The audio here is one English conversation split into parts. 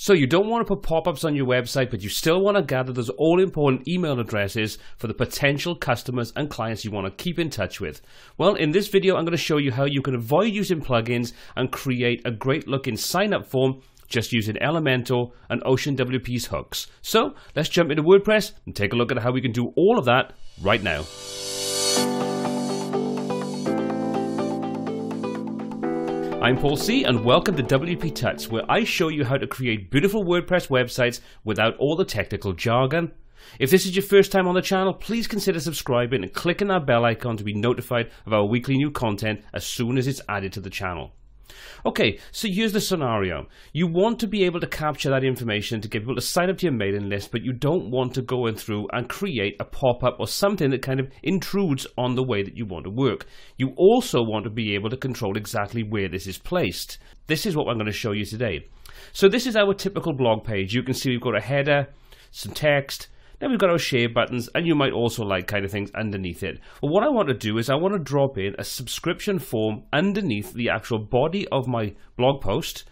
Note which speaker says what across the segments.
Speaker 1: So you don't want to put pop-ups on your website, but you still want to gather those all-important email addresses for the potential customers and clients you want to keep in touch with. Well, in this video, I'm going to show you how you can avoid using plugins and create a great-looking sign-up form just using Elementor and OceanWP's hooks. So let's jump into WordPress and take a look at how we can do all of that right now. I'm Paul C, and welcome to WP Tuts, where I show you how to create beautiful WordPress websites without all the technical jargon. If this is your first time on the channel, please consider subscribing and clicking that bell icon to be notified of our weekly new content as soon as it's added to the channel. Okay, so here's the scenario. You want to be able to capture that information to get people to sign up to your mailing list, but you don't want to go in through and create a pop up or something that kind of intrudes on the way that you want to work. You also want to be able to control exactly where this is placed. This is what I'm going to show you today. So, this is our typical blog page. You can see we've got a header, some text, then we've got our share buttons, and you might also like kind of things underneath it. Well, what I want to do is I want to drop in a subscription form underneath the actual body of my blog post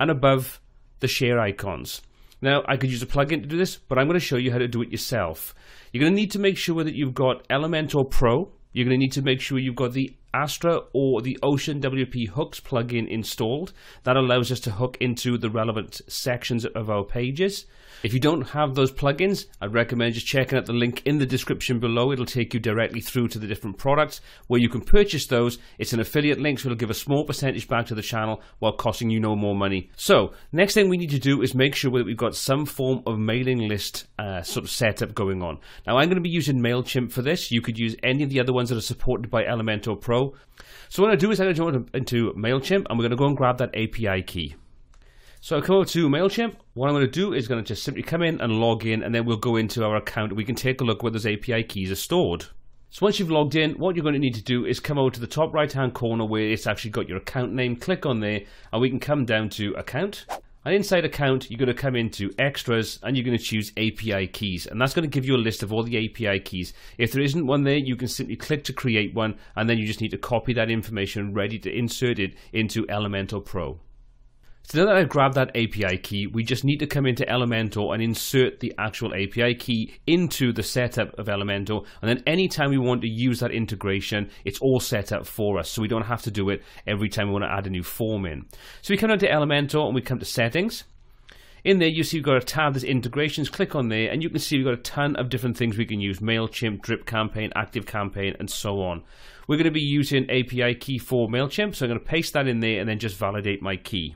Speaker 1: and above the share icons. Now, I could use a plugin to do this, but I'm going to show you how to do it yourself. You're going to need to make sure that you've got Elementor Pro. You're going to need to make sure you've got the Astra or the Ocean WP Hooks plugin installed. That allows us to hook into the relevant sections of our pages. If you don't have those plugins, I'd recommend just checking out the link in the description below. It'll take you directly through to the different products where you can purchase those. It's an affiliate link, so it'll give a small percentage back to the channel while costing you no more money. So, next thing we need to do is make sure that we've got some form of mailing list uh, sort of setup going on. Now, I'm going to be using MailChimp for this. You could use any of the other ones that are supported by Elementor Pro. So, what I'm going to do is I'm going to go into MailChimp and we're going to go and grab that API key. So I come over to MailChimp. What I'm going to do is going to just simply come in and log in, and then we'll go into our account. We can take a look where those API keys are stored. So once you've logged in, what you're going to need to do is come over to the top right hand corner where it's actually got your account name. Click on there, and we can come down to account. And inside account, you're going to come into extras and you're going to choose API keys. And that's going to give you a list of all the API keys. If there isn't one there, you can simply click to create one and then you just need to copy that information ready to insert it into Elementor Pro. So now that I've grabbed that API key, we just need to come into Elementor and insert the actual API key into the setup of Elementor. And then anytime we want to use that integration, it's all set up for us. So we don't have to do it every time we want to add a new form in. So we come down to Elementor and we come to settings. In there, you see we've got a tab that's integrations. Click on there, and you can see we've got a ton of different things we can use MailChimp, Drip Campaign, Active Campaign, and so on. We're going to be using API key for MailChimp, so I'm going to paste that in there and then just validate my key.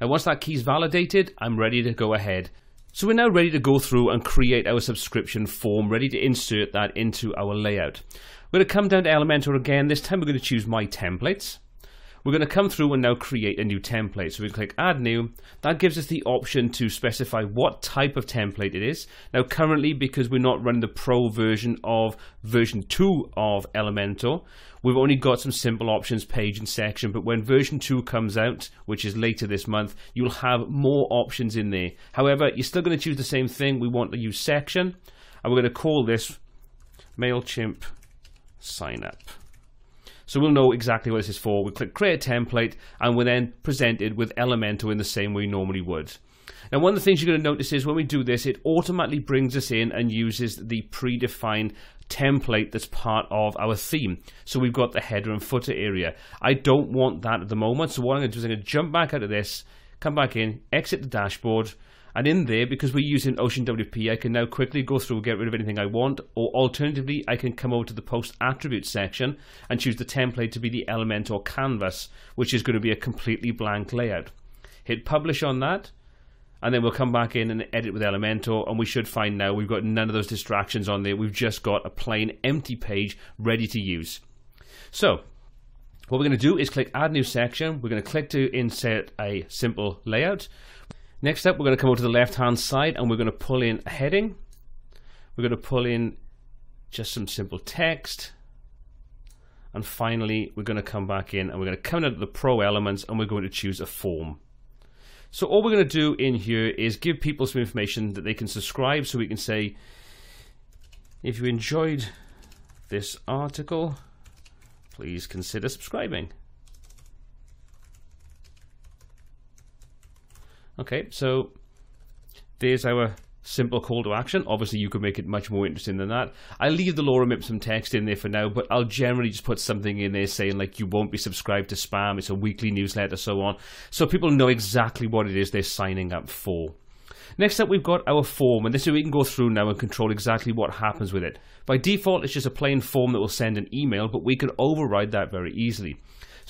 Speaker 1: Now once that key is validated, I'm ready to go ahead. So we're now ready to go through and create our subscription form, ready to insert that into our layout. We're going to come down to Elementor again. This time we're going to choose My Templates. We're going to come through and now create a new template. So we click Add New. That gives us the option to specify what type of template it is. Now currently, because we're not running the Pro version of version 2 of Elementor, we've only got some simple options, page and section. But when version 2 comes out, which is later this month, you'll have more options in there. However, you're still going to choose the same thing. We want to use section. And we're going to call this MailChimp Sign Up. So we'll know exactly what this is for. We click create a template and we're then presented with Elementor in the same way we normally would. Now, one of the things you're going to notice is when we do this, it automatically brings us in and uses the predefined template that's part of our theme. So we've got the header and footer area. I don't want that at the moment. So what I'm going to do is I'm going to jump back out of this, come back in, exit the dashboard, and in there, because we're using Ocean WP, I can now quickly go through and get rid of anything I want, or alternatively, I can come over to the post attributes section and choose the template to be the Elementor canvas, which is going to be a completely blank layout. Hit publish on that, and then we'll come back in and edit with Elementor, and we should find now we've got none of those distractions on there. We've just got a plain empty page ready to use. So, what we're going to do is click Add New Section. We're going to click to insert a simple layout. Next up, we're going to come over to the left-hand side and we're going to pull in a heading. We're going to pull in just some simple text. And finally, we're going to come back in and we're going to come into the Pro Elements and we're going to choose a form. So all we're going to do in here is give people some information that they can subscribe. So we can say, if you enjoyed this article, please consider subscribing. Okay, so there's our simple call to action. Obviously, you could make it much more interesting than that. I leave the Lorem Ipsum text in there for now, but I'll generally just put something in there saying like you won't be subscribed to spam. It's a weekly newsletter, so on, so people know exactly what it is they're signing up for. Next up, we've got our form, and this is we can go through now and control exactly what happens with it. By default, it's just a plain form that will send an email, but we can override that very easily.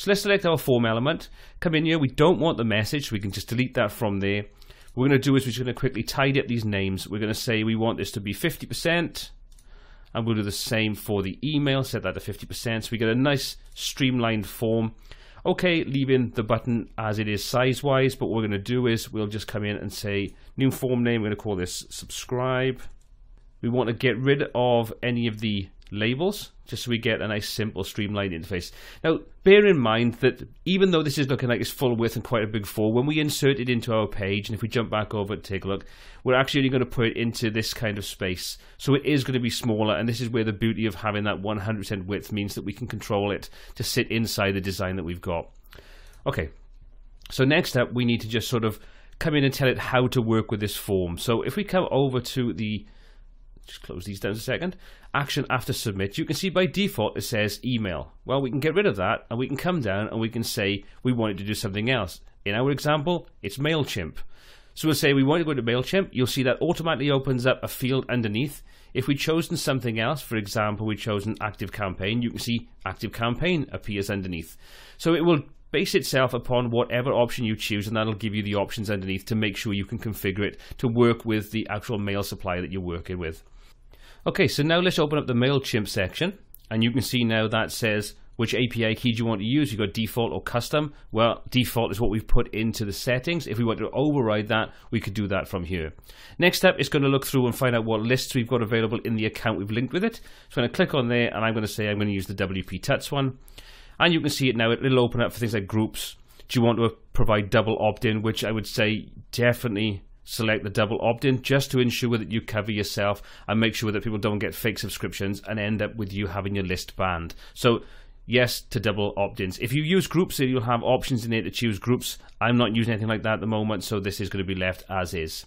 Speaker 1: So let's select our form element, come in here, we don't want the message, we can just delete that from there. What we're going to do is we're just going to quickly tidy up these names. We're going to say we want this to be 50%, and we'll do the same for the email, set that to 50%, so we get a nice streamlined form. Okay, leaving the button as it is size-wise, but what we're going to do is we'll just come in and say new form name, we're going to call this subscribe. We want to get rid of any of the labels just so we get a nice simple streamlined interface. Now bear in mind that even though this is looking like it's full width and quite a big four, when we insert it into our page and if we jump back over and take a look, we're actually only going to put it into this kind of space. So it is going to be smaller and this is where the beauty of having that 100% width means that we can control it to sit inside the design that we've got. Okay, so next up we need to just sort of come in and tell it how to work with this form. So if we come over to the just close these down a second. Action after submit. You can see by default it says email. Well, we can get rid of that and we can come down and we can say we want it to do something else. In our example, it's MailChimp. So we'll say we want to go to MailChimp. You'll see that automatically opens up a field underneath. If we'd chosen something else, for example, we'd chosen Active Campaign, you can see Active Campaign appears underneath. So it will base itself upon whatever option you choose, and that'll give you the options underneath to make sure you can configure it to work with the actual mail supply that you're working with. Okay, so now let's open up the MailChimp section, and you can see now that says which API key do you want to use. You've got default or custom. Well, default is what we've put into the settings. If we want to override that, we could do that from here. Next up is going to look through and find out what lists we've got available in the account we've linked with it. So I'm going to click on there, and I'm going to say I'm going to use the WP Tuts one. And you can see it now, it'll open up for things like groups. Do you want to provide double opt-in, which I would say definitely select the double opt-in just to ensure that you cover yourself and make sure that people don't get fake subscriptions and end up with you having your list banned. So yes to double opt-ins. If you use groups, you'll have options in there to choose groups. I'm not using anything like that at the moment, so this is going to be left as is.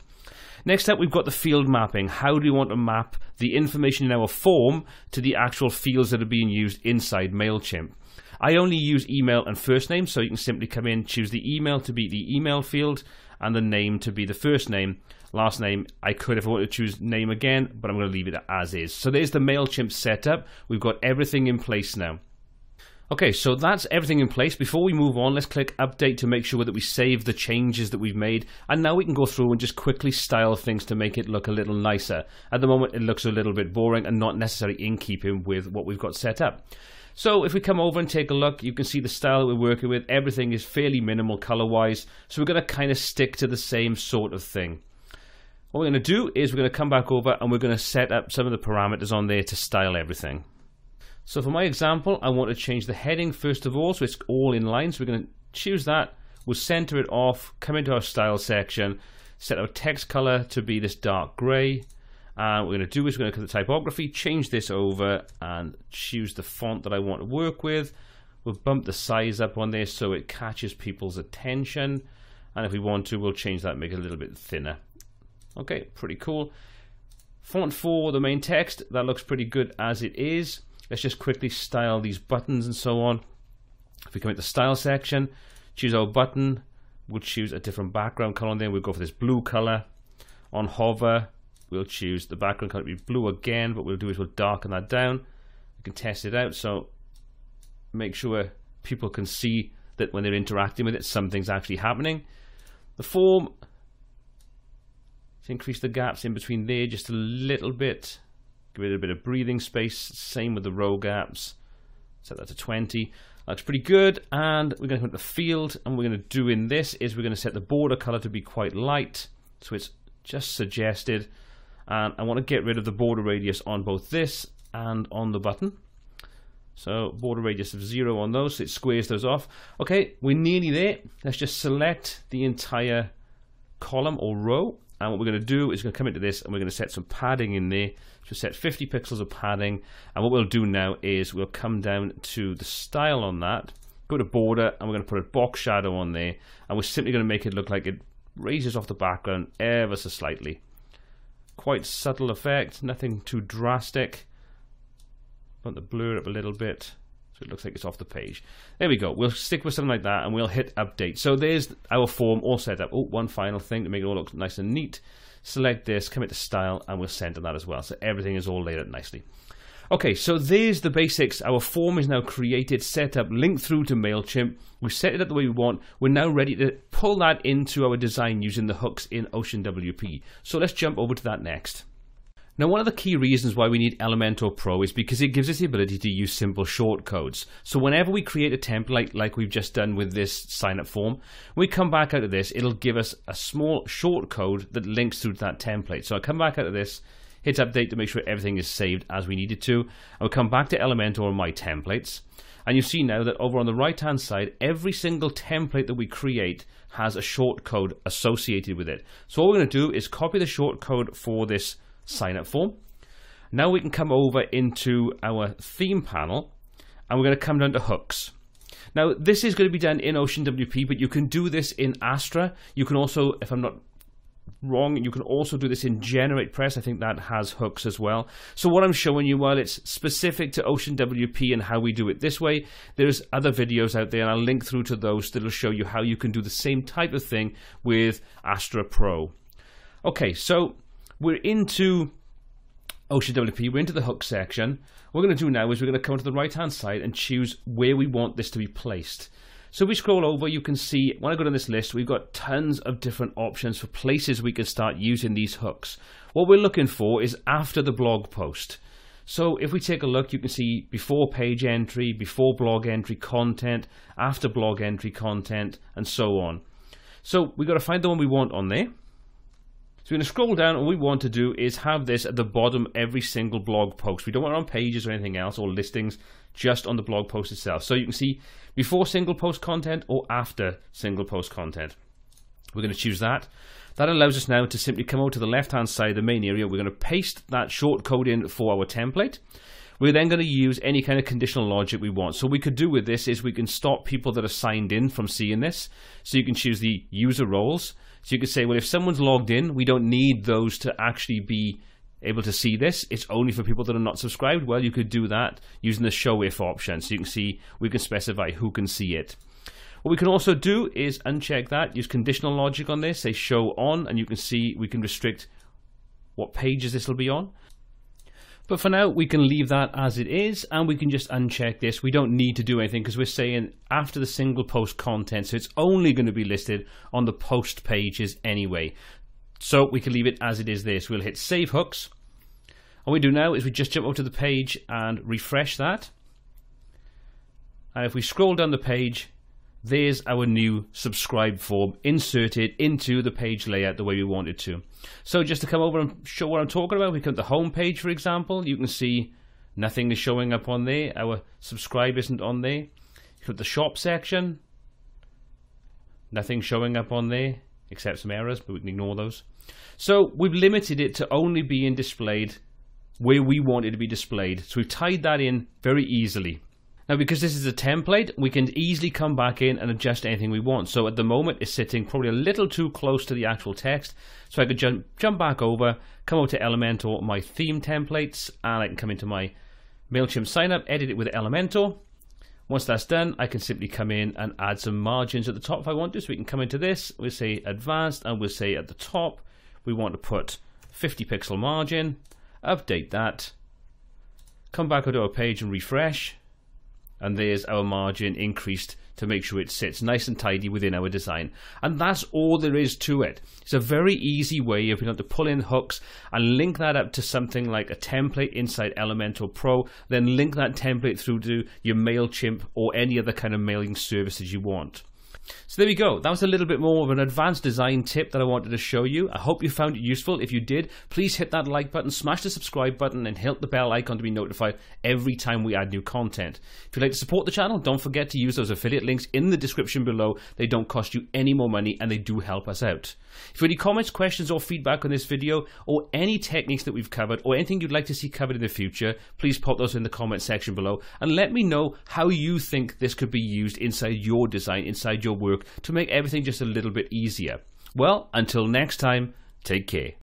Speaker 1: Next up, we've got the field mapping. How do we want to map the information in our form to the actual fields that are being used inside MailChimp? I only use email and first name, so you can simply come in, choose the email to be the email field, and the name to be the first name. Last name, I could if I wanted to choose name again, but I'm going to leave it as is. So there's the MailChimp setup. We've got everything in place now. Okay, so that's everything in place. Before we move on, let's click update to make sure that we save the changes that we've made. And now we can go through and just quickly style things to make it look a little nicer. At the moment, it looks a little bit boring and not necessarily in keeping with what we've got set up. So if we come over and take a look, you can see the style that we're working with. Everything is fairly minimal color-wise, so we're going to kind of stick to the same sort of thing. What we're going to do is we're going to come back over and we're going to set up some of the parameters on there to style everything. So for my example, I want to change the heading first of all, so it's all in line. So we're going to choose that. We'll center it off, come into our style section, set our text color to be this dark gray. And what we're going to do is we're going to to the typography, change this over, and choose the font that I want to work with. We'll bump the size up on this so it catches people's attention. And if we want to, we'll change that, make it a little bit thinner. Okay, pretty cool. Font for the main text, that looks pretty good as it is. Let's just quickly style these buttons and so on. If we come into the style section, choose our button, we'll choose a different background color, then we'll go for this blue color. On hover, we'll choose the background color to be blue again, what we'll do is we'll darken that down. We can test it out, so make sure people can see that when they're interacting with it, something's actually happening. The form, increase the gaps in between there just a little bit. Give it a bit of breathing space. Same with the row gaps. Set that to 20. Looks pretty good. And we're going to to the field. And we're going to do in this is we're going to set the border color to be quite light. So it's just suggested and I want to get rid of the border radius on both this and on the button. So border radius of zero on those, so it squares those off. Okay, we're nearly there. Let's just select the entire column or row. And what we're going to do is going to come into this and we're going to set some padding in there. So set 50 pixels of padding. And what we'll do now is we'll come down to the style on that, go to border, and we're going to put a box shadow on there. And we're simply going to make it look like it raises off the background ever so slightly. Quite subtle effect, nothing too drastic. Want to blur it up a little bit so it looks like it's off the page. There we go. We'll stick with something like that and we'll hit update. So there's our form all set up. Oh, one final thing to make it all look nice and neat. Select this, commit to style, and we'll center that as well. So everything is all laid out nicely. Okay, so there's the basics. Our form is now created, set up, linked through to MailChimp. We've set it up the way we want. We're now ready to pull that into our design using the hooks in OceanWP. So let's jump over to that next. Now, one of the key reasons why we need Elementor Pro is because it gives us the ability to use simple shortcodes. So whenever we create a template like we've just done with this sign up form, we come back out of this, it'll give us a small shortcode that links through to that template. So I come back out of this, hit update to make sure everything is saved as we needed to. I'll come back to Elementor and my templates. And you see now that over on the right hand side, every single template that we create has a shortcode associated with it. So all we're going to do is copy the shortcode for this sign up form. Now we can come over into our theme panel and we're going to come down to hooks. Now this is going to be done in OceanWP, but you can do this in Astra. You can also, if I'm not wrong, you can also do this in GeneratePress. I think that has hooks as well. So what I'm showing you, while it's specific to OceanWP and how we do it this way, there's other videos out there, and I'll link through to those that'll show you how you can do the same type of thing with Astra Pro. Okay, so we're into OceanWP, we're into the hook section. What we're going to do now is we're going to come to the right hand side and choose where we want this to be placed. So we scroll over, you can see when I go down this list, we've got tons of different options for places we can start using these hooks. What we're looking for is after the blog post. So if we take a look, you can see before page entry, before blog entry content, after blog entry content, and so on. So we've got to find the one we want on there. So we're going to scroll down. All we want to do is have this at the bottom every single blog post. We don't want it on pages or anything else or listings, just on the blog post itself. So you can see before single post content or after single post content. We're going to choose that. That allows us now to simply come over to the left hand side of the main area. We're going to paste that short code in for our template. We're then going to use any kind of conditional logic we want. So what we could do with this is we can stop people that are signed in from seeing this. So you can choose the user roles. So you could say, well, if someone's logged in, we don't need those to actually be able to see this. It's only for people that are not subscribed. Well, you could do that using the show if option. So you can see, we can specify who can see it. What we can also do is uncheck that, use conditional logic on this, say show on, and you can see we can restrict what pages this will be on. But for now, we can leave that as it is and we can just uncheck this. We don't need to do anything because we're saying after the single post content, so it's only going to be listed on the post pages anyway. So we can leave it as it is this. We'll hit save hooks. All we do now is we just jump over to the page and refresh that. And if we scroll down the page, there's our new subscribe form inserted into the page layout the way we wanted to. So just to come over and show what I'm talking about, we come to the home page, for example. You can see nothing is showing up on there. Our subscribe isn't on there. You the shop section. Nothing showing up on there except some errors, but we can ignore those. So we've limited it to only being displayed where we want it to be displayed. So we've tied that in very easily. Now, because this is a template, we can easily come back in and adjust anything we want. So at the moment, it's sitting probably a little too close to the actual text. So I could jump, jump back over, come over to Elementor, my theme templates, and I can come into my MailChimp signup, edit it with Elementor. Once that's done, I can simply come in and add some margins at the top if I want to. So we can come into this, we'll say advanced, and we'll say at the top, we want to put 50 pixel margin, update that, come back onto our page and refresh and there's our margin increased to make sure it sits nice and tidy within our design. And that's all there is to it. It's a very easy way if you want to pull in hooks and link that up to something like a template inside Elementor Pro, then link that template through to your MailChimp or any other kind of mailing services you want. So there we go. That was a little bit more of an advanced design tip that I wanted to show you. I hope you found it useful. If you did, please hit that like button, smash the subscribe button, and hit the bell icon to be notified every time we add new content. If you'd like to support the channel, don't forget to use those affiliate links in the description below. They don't cost you any more money and they do help us out. If you have any comments, questions, or feedback on this video, or any techniques that we've covered, or anything you'd like to see covered in the future, please pop those in the comment section below and let me know how you think this could be used inside your design, inside your work, to make everything just a little bit easier. Well, until next time, take care.